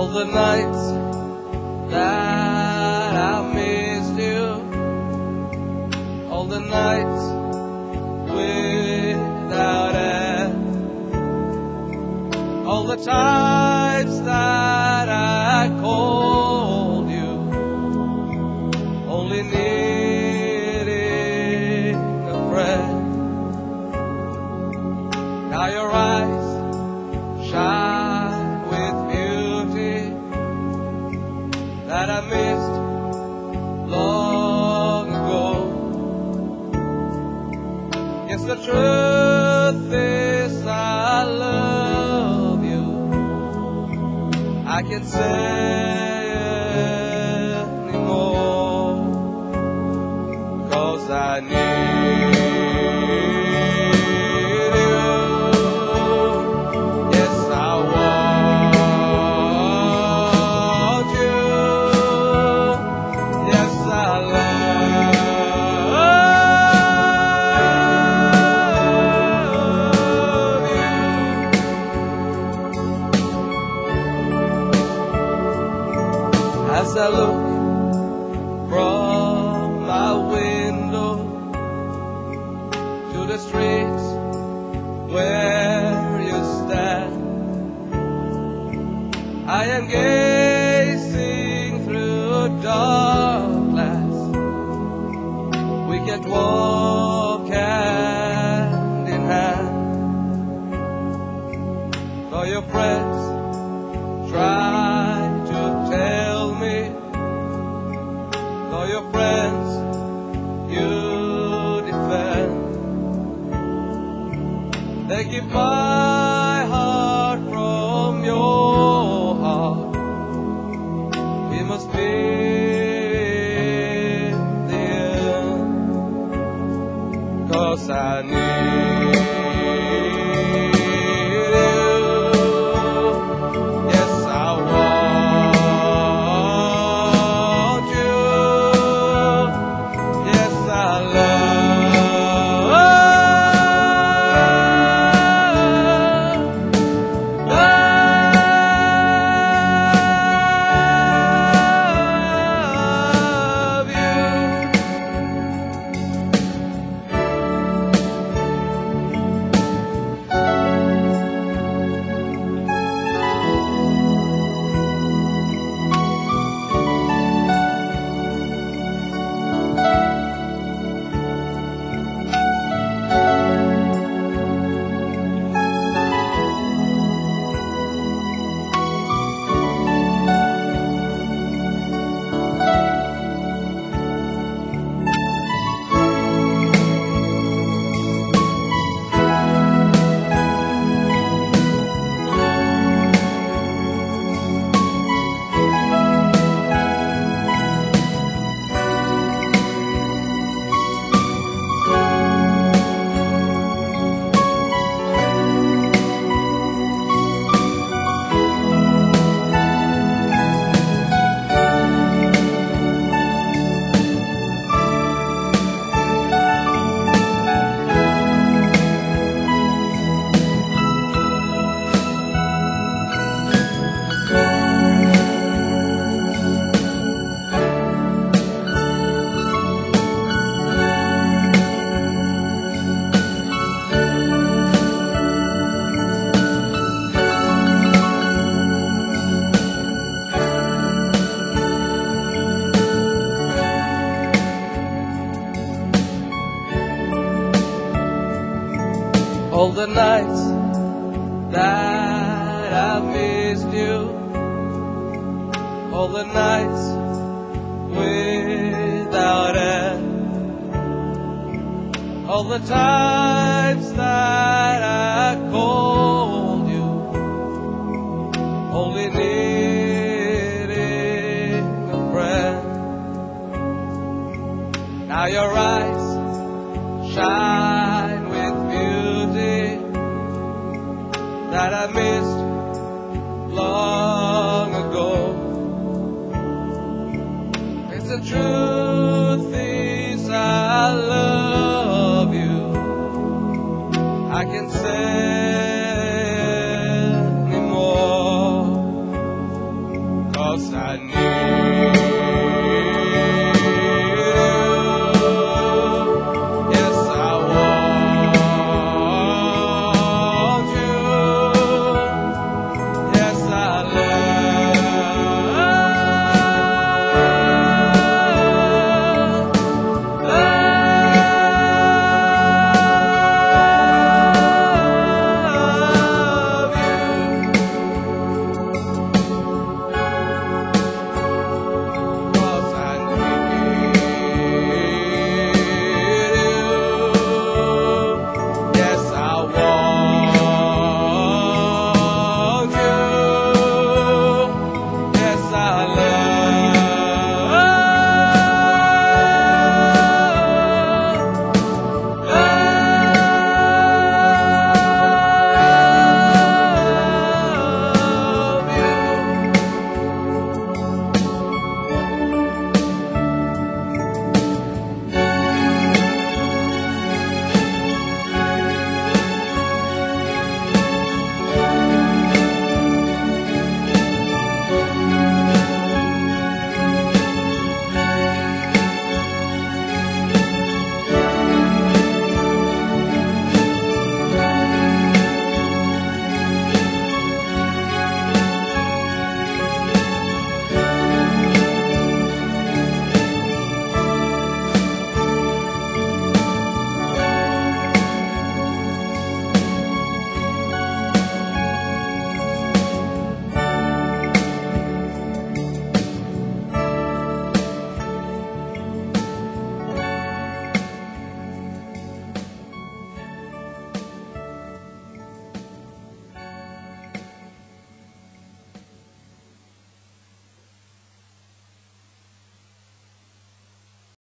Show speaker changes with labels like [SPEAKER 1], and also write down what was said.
[SPEAKER 1] all the nights that I missed you, all the nights without end, all the times that I called you, only needing a friend. The truth is I love you. I can say anymore cause I need As I look from my window to the streets where you stand. I am gazing They keep my all the nights that I missed you, all the nights without end, all the times that I called you, only needing a friend. Now your eyes the truth is I love you. I can say anymore, cause I need